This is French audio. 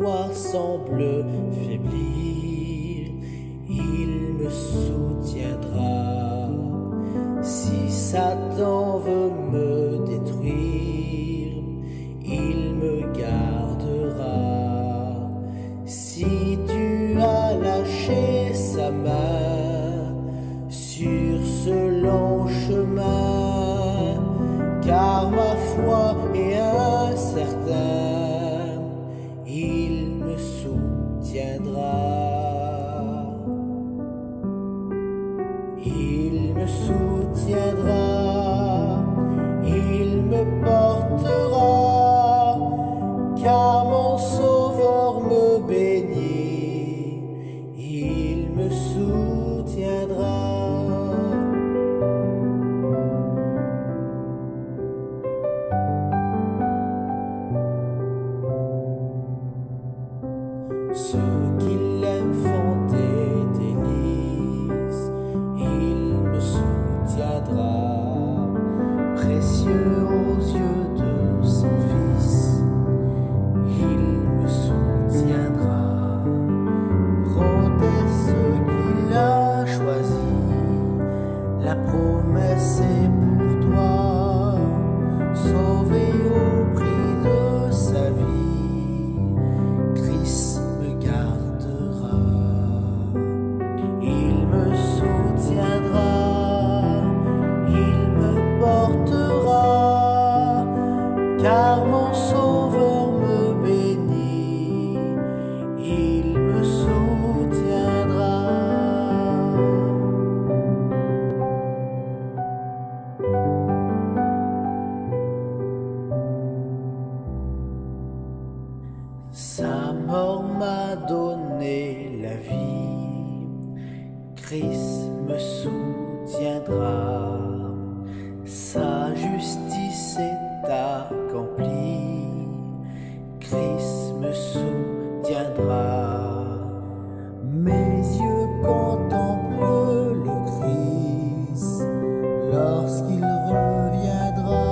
foi semble faiblir, il me soutiendra. Si Satan veut me So Sa mort m'a donné la vie, Christ me soutiendra, sa justice est accomplie, Christ me soutiendra. Mes yeux contemplent le Christ lorsqu'il reviendra.